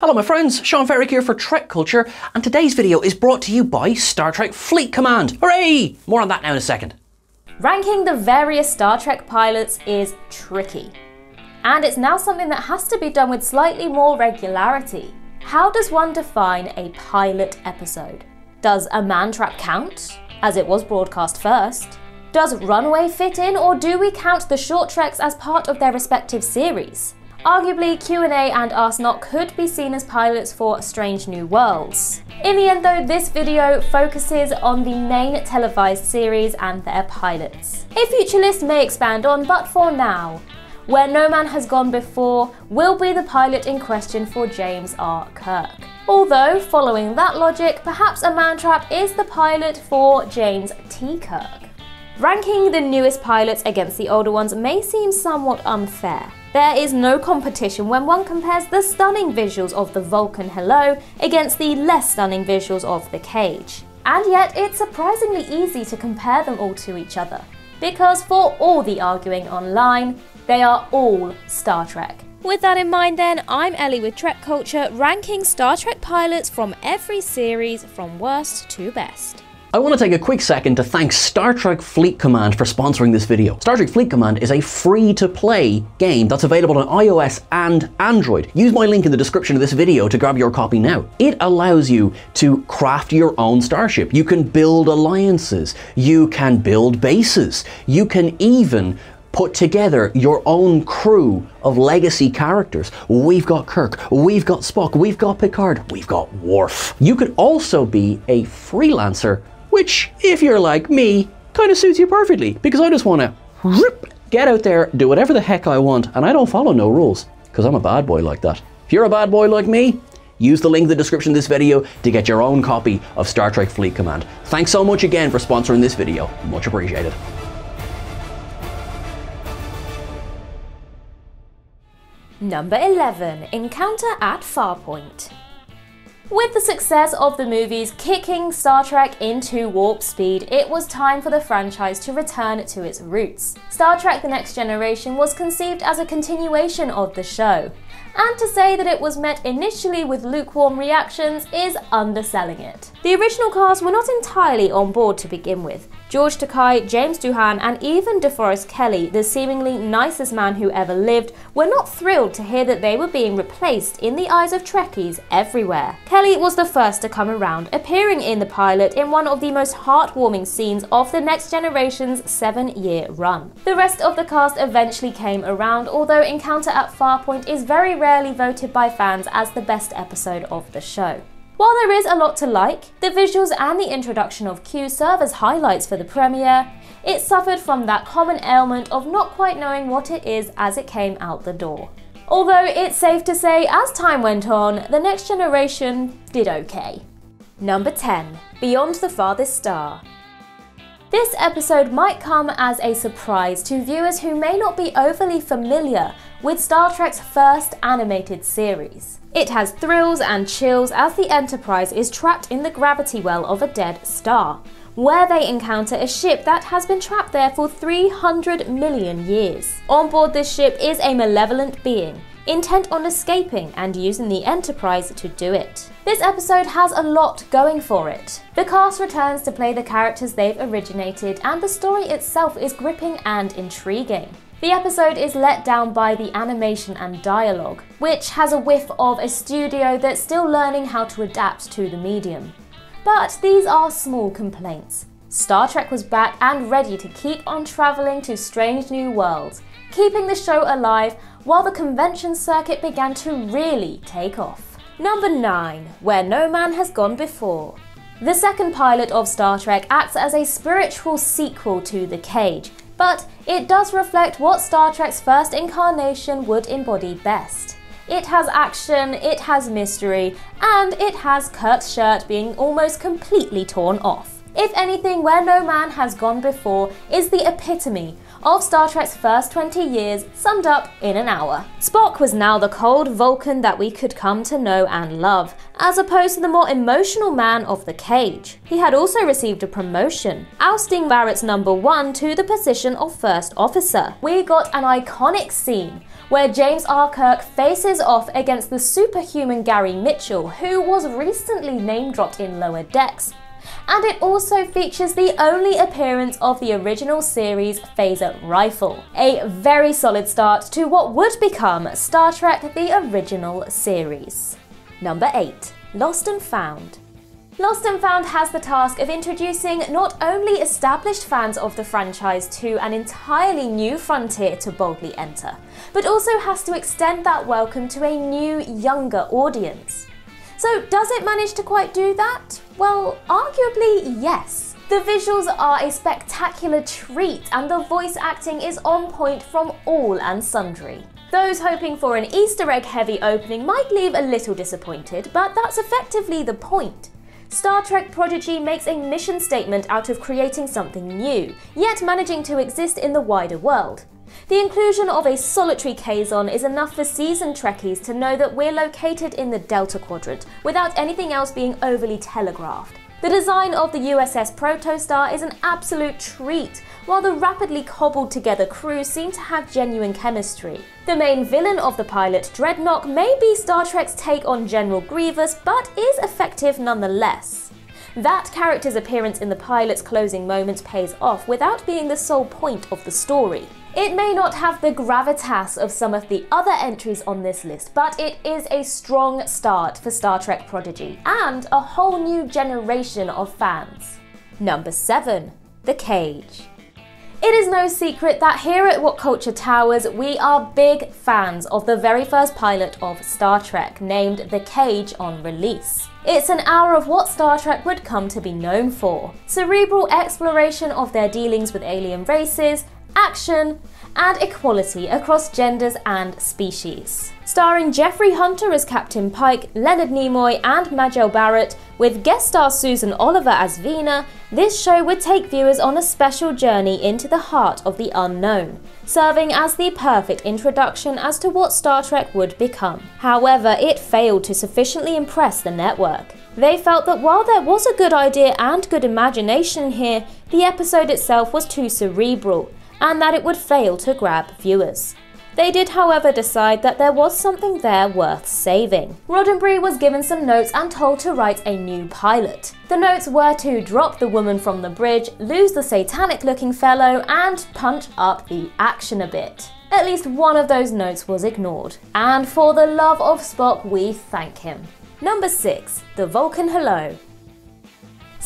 Hello my friends, Sean Ferick here for Trek Culture, and today's video is brought to you by Star Trek Fleet Command. Hooray! More on that now in a second. Ranking the various Star Trek pilots is tricky. And it's now something that has to be done with slightly more regularity. How does one define a pilot episode? Does a man trap count, as it was broadcast first? Does Runaway fit in, or do we count the short treks as part of their respective series? Arguably, Q&A and Ask Not could be seen as pilots for Strange New Worlds. In the end though, this video focuses on the main televised series and their pilots. A future list may expand on, but for now, Where No Man Has Gone Before will be the pilot in question for James R. Kirk. Although, following that logic, perhaps a man trap is the pilot for James T. Kirk. Ranking the newest pilots against the older ones may seem somewhat unfair. There is no competition when one compares the stunning visuals of the Vulcan Hello against the less stunning visuals of the Cage. And yet, it's surprisingly easy to compare them all to each other. Because for all the arguing online, they are all Star Trek. With that in mind, then, I'm Ellie with Trek Culture, ranking Star Trek pilots from every series from worst to best. I want to take a quick second to thank Star Trek Fleet Command for sponsoring this video. Star Trek Fleet Command is a free-to-play game that's available on iOS and Android. Use my link in the description of this video to grab your copy now. It allows you to craft your own starship. You can build alliances. You can build bases. You can even put together your own crew of legacy characters. We've got Kirk, we've got Spock, we've got Picard, we've got Worf. You could also be a freelancer which, if you're like me, kind of suits you perfectly because I just want to get out there, do whatever the heck I want, and I don't follow no rules because I'm a bad boy like that. If you're a bad boy like me, use the link in the description of this video to get your own copy of Star Trek Fleet Command. Thanks so much again for sponsoring this video. Much appreciated. Number 11 Encounter at Farpoint. With the success of the movies kicking Star Trek into warp speed, it was time for the franchise to return to its roots. Star Trek The Next Generation was conceived as a continuation of the show, and to say that it was met initially with lukewarm reactions is underselling it. The original cast were not entirely on board to begin with, George Takei, James Doohan, and even DeForest Kelley, the seemingly nicest man who ever lived, were not thrilled to hear that they were being replaced in the eyes of Trekkies everywhere. Kelley was the first to come around, appearing in the pilot in one of the most heartwarming scenes of the Next Generation's seven-year run. The rest of the cast eventually came around, although Encounter at Farpoint is very rarely voted by fans as the best episode of the show. While there is a lot to like, the visuals and the introduction of Q serve as highlights for the premiere, it suffered from that common ailment of not quite knowing what it is as it came out the door. Although it's safe to say, as time went on, the next generation did okay. Number 10 Beyond the Farthest Star. This episode might come as a surprise to viewers who may not be overly familiar with Star Trek's first animated series. It has thrills and chills as the Enterprise is trapped in the gravity well of a dead star, where they encounter a ship that has been trapped there for 300 million years. On board this ship is a malevolent being, intent on escaping and using the Enterprise to do it. This episode has a lot going for it. The cast returns to play the characters they've originated, and the story itself is gripping and intriguing. The episode is let down by the animation and dialogue, which has a whiff of a studio that's still learning how to adapt to the medium. But these are small complaints. Star Trek was back and ready to keep on travelling to strange new worlds, keeping the show alive while the convention circuit began to really take off. Number 9 Where No Man Has Gone Before. The second pilot of Star Trek acts as a spiritual sequel to The Cage, but it does reflect what Star Trek's first incarnation would embody best. It has action, it has mystery, and it has Kirk's shirt being almost completely torn off. If anything, Where No Man Has Gone Before is the epitome of Star Trek's first 20 years summed up in an hour. Spock was now the cold Vulcan that we could come to know and love, as opposed to the more emotional man of the cage. He had also received a promotion, ousting Barrett's number one to the position of first officer. We got an iconic scene where James R. Kirk faces off against the superhuman Gary Mitchell, who was recently name dropped in Lower Decks. And it also features the only appearance of the original series Phaser Rifle, a very solid start to what would become Star Trek the original series. Number 8 Lost and Found. Lost and Found has the task of introducing not only established fans of the franchise to an entirely new frontier to boldly enter, but also has to extend that welcome to a new, younger audience. So, does it manage to quite do that? Well, arguably, yes. The visuals are a spectacular treat, and the voice acting is on point from all and sundry. Those hoping for an Easter egg heavy opening might leave a little disappointed, but that's effectively the point. Star Trek Prodigy makes a mission statement out of creating something new, yet managing to exist in the wider world. The inclusion of a solitary Kazon is enough for seasoned Trekkies to know that we're located in the Delta Quadrant, without anything else being overly telegraphed. The design of the USS Protostar is an absolute treat, while the rapidly cobbled together crew seem to have genuine chemistry. The main villain of the pilot, Drednok, may be Star Trek's take on General Grievous, but is effective nonetheless. That character's appearance in the pilot's closing moments pays off without being the sole point of the story. It may not have the gravitas of some of the other entries on this list, but it is a strong start for Star Trek Prodigy and a whole new generation of fans. Number 7 The Cage. It is no secret that here at What Culture Towers, we are big fans of the very first pilot of Star Trek, named The Cage on release. It's an hour of what Star Trek would come to be known for cerebral exploration of their dealings with alien races, action, and equality across genders and species. Starring Jeffrey Hunter as Captain Pike, Leonard Nimoy, and Majel Barrett, with guest star Susan Oliver as Vina, this show would take viewers on a special journey into the heart of the unknown, serving as the perfect introduction as to what Star Trek would become. However, it failed to sufficiently impress the network. They felt that while there was a good idea and good imagination here, the episode itself was too cerebral, and that it would fail to grab viewers. They did, however, decide that there was something there worth saving. Roddenberry was given some notes and told to write a new pilot. The notes were to drop the woman from the bridge, lose the satanic looking fellow, and punch up the action a bit. At least one of those notes was ignored. And for the love of Spock, we thank him. Number 6. The Vulcan Hello.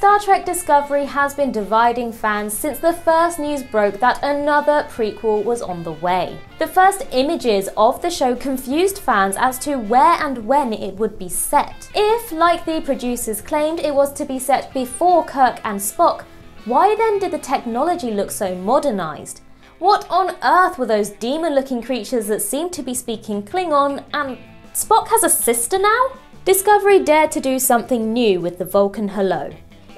Star Trek Discovery has been dividing fans since the first news broke that another prequel was on the way. The first images of the show confused fans as to where and when it would be set. If, like the producers claimed, it was to be set before Kirk and Spock, why then did the technology look so modernized? What on earth were those demon looking creatures that seemed to be speaking Klingon and Spock has a sister now? Discovery dared to do something new with the Vulcan Hello.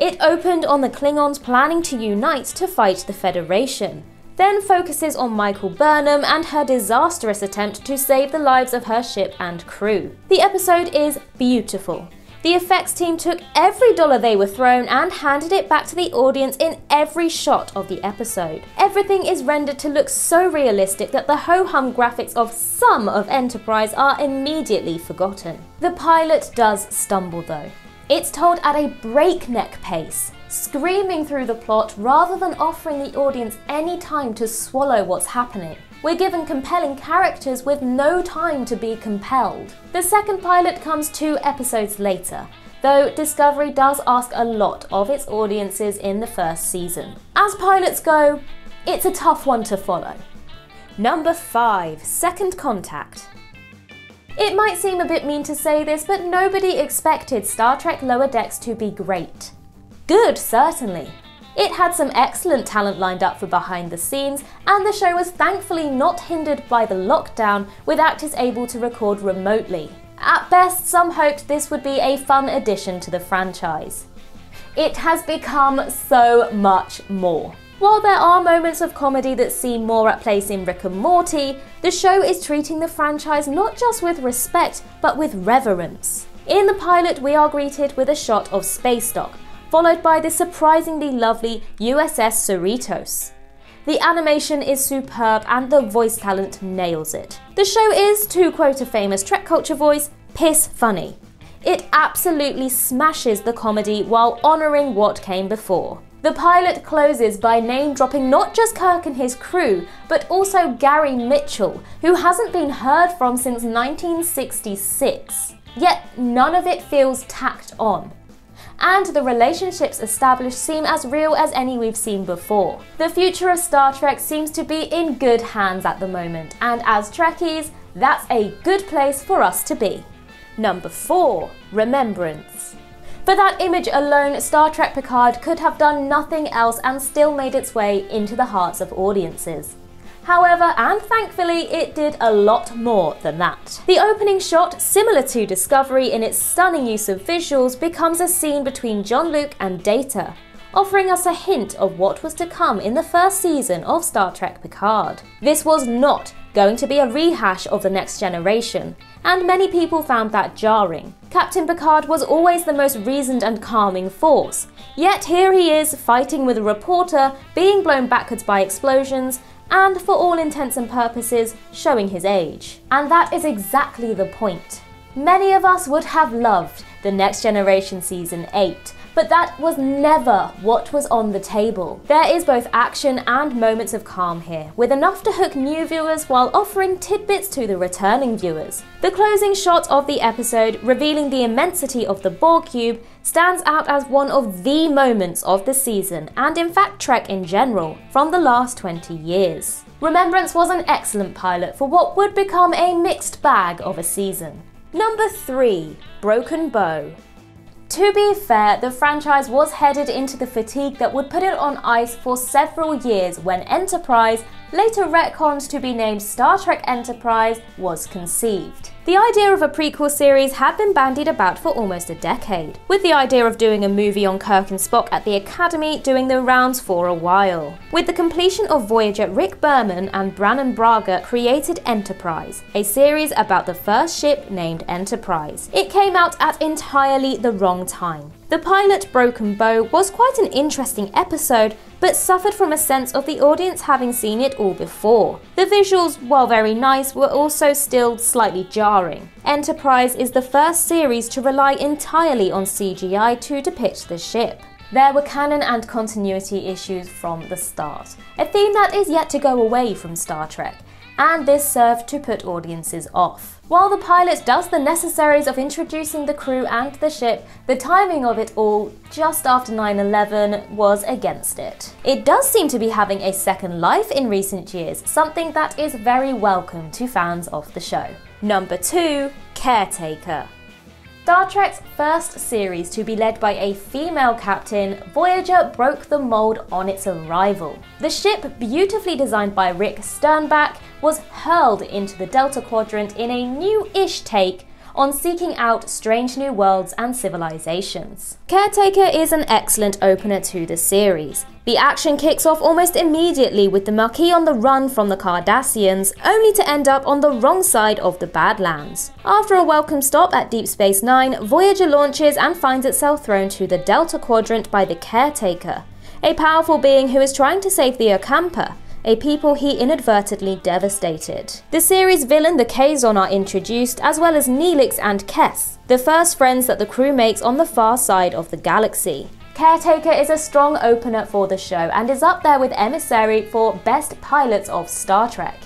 It opened on the Klingons planning to unite to fight the Federation, then focuses on Michael Burnham and her disastrous attempt to save the lives of her ship and crew. The episode is beautiful. The effects team took every dollar they were thrown and handed it back to the audience in every shot of the episode. Everything is rendered to look so realistic that the ho hum graphics of some of Enterprise are immediately forgotten. The pilot does stumble though. It's told at a breakneck pace, screaming through the plot rather than offering the audience any time to swallow what's happening. We're given compelling characters with no time to be compelled. The second pilot comes two episodes later, though Discovery does ask a lot of its audiences in the first season. As pilots go, it's a tough one to follow. Number 5 Second Contact. It might seem a bit mean to say this, but nobody expected Star Trek Lower Decks to be great. Good, certainly. It had some excellent talent lined up for behind the scenes, and the show was thankfully not hindered by the lockdown, with actors able to record remotely. At best, some hoped this would be a fun addition to the franchise. It has become so much more. While there are moments of comedy that seem more at place in Rick and Morty, the show is treating the franchise not just with respect, but with reverence. In the pilot, we are greeted with a shot of space dock, followed by the surprisingly lovely USS Cerritos. The animation is superb and the voice talent nails it. The show is, to quote a famous Trek culture voice, piss funny. It absolutely smashes the comedy while honouring what came before. The pilot closes by name dropping not just Kirk and his crew, but also Gary Mitchell, who hasn't been heard from since 1966. Yet none of it feels tacked on. And the relationships established seem as real as any we've seen before. The future of Star Trek seems to be in good hands at the moment, and as Trekkies, that's a good place for us to be. Number 4 Remembrance. For that image alone, Star Trek Picard could have done nothing else and still made its way into the hearts of audiences. However, and thankfully, it did a lot more than that. The opening shot, similar to Discovery in its stunning use of visuals, becomes a scene between Jean-Luc and Data, offering us a hint of what was to come in the first season of Star Trek Picard. This was not going to be a rehash of The Next Generation, and many people found that jarring. Captain Picard was always the most reasoned and calming force, yet here he is fighting with a reporter, being blown backwards by explosions, and for all intents and purposes, showing his age. And that is exactly the point. Many of us would have loved The Next Generation Season 8, but that was never what was on the table. There is both action and moments of calm here, with enough to hook new viewers while offering tidbits to the returning viewers. The closing shot of the episode, revealing the immensity of the Borg cube, stands out as one of the moments of the season, and in fact Trek in general, from the last 20 years. Remembrance was an excellent pilot for what would become a mixed bag of a season. Number 3 Broken Bow. To be fair, the franchise was headed into the fatigue that would put it on ice for several years when Enterprise, later retconned to be named Star Trek Enterprise, was conceived. The idea of a prequel series had been bandied about for almost a decade, with the idea of doing a movie on Kirk and Spock at the Academy doing the rounds for a while. With the completion of Voyager, Rick Berman and Brannon Braga created Enterprise, a series about the first ship named Enterprise. It came out at entirely the wrong time. The pilot Broken Bow was quite an interesting episode, but suffered from a sense of the audience having seen it all before. The visuals, while very nice, were also still slightly jarring. Enterprise is the first series to rely entirely on CGI to depict the ship. There were canon and continuity issues from the start, a theme that is yet to go away from Star Trek, and this served to put audiences off. While the pilot does the necessaries of introducing the crew and the ship, the timing of it all, just after 9-11, was against it. It does seem to be having a second life in recent years, something that is very welcome to fans of the show. Number 2. Caretaker Star Trek's first series to be led by a female captain, Voyager broke the mold on its arrival. The ship, beautifully designed by Rick Sternbach, was hurled into the Delta Quadrant in a new-ish take on seeking out strange new worlds and civilizations. Caretaker is an excellent opener to the series. The action kicks off almost immediately with the Maquis on the run from the Cardassians, only to end up on the wrong side of the Badlands. After a welcome stop at Deep Space Nine, Voyager launches and finds itself thrown to the Delta Quadrant by the Caretaker, a powerful being who is trying to save the Ocampa, a people he inadvertently devastated. The series villain, the Kazon, are introduced, as well as Neelix and Kes, the first friends that the crew makes on the far side of the galaxy. Caretaker is a strong opener for the show and is up there with Emissary for best pilots of Star Trek.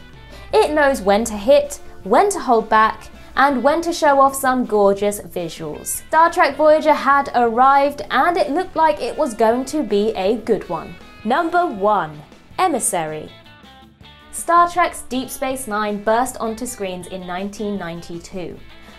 It knows when to hit, when to hold back, and when to show off some gorgeous visuals. Star Trek Voyager had arrived and it looked like it was going to be a good one. Number 1 Emissary. Star Trek's Deep Space Nine burst onto screens in 1992.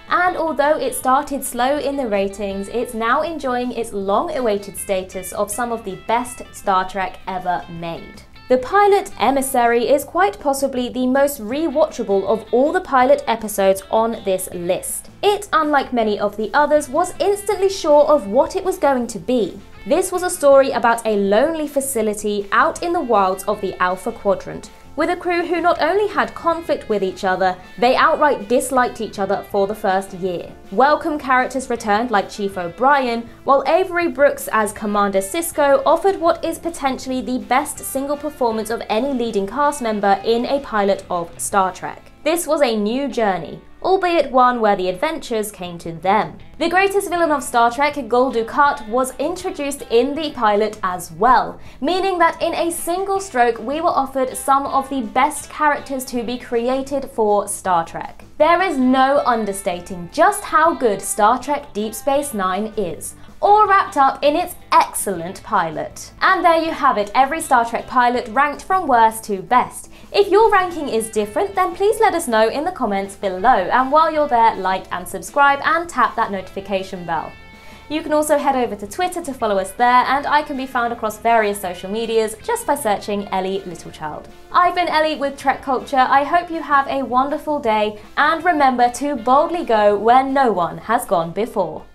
And although it started slow in the ratings, it's now enjoying its long awaited status of some of the best Star Trek ever made. The pilot Emissary is quite possibly the most rewatchable of all the pilot episodes on this list. It, unlike many of the others, was instantly sure of what it was going to be. This was a story about a lonely facility out in the wilds of the Alpha Quadrant, with a crew who not only had conflict with each other, they outright disliked each other for the first year. Welcome characters returned like Chief O'Brien, while Avery Brooks as Commander Sisko offered what is potentially the best single performance of any leading cast member in a pilot of Star Trek. This was a new journey, albeit one where the adventures came to them. The greatest villain of Star Trek, Gul Dukat, was introduced in the pilot as well, meaning that in a single stroke we were offered some of the best characters to be created for Star Trek. There is no understating just how good Star Trek Deep Space Nine is all wrapped up in its excellent pilot. And there you have it, every Star Trek pilot ranked from worst to best. If your ranking is different, then please let us know in the comments below. And while you're there, like and subscribe and tap that notification bell. You can also head over to Twitter to follow us there, and I can be found across various social medias just by searching Ellie Littlechild. I've been Ellie with Trek Culture. I hope you have a wonderful day, and remember to boldly go where no one has gone before.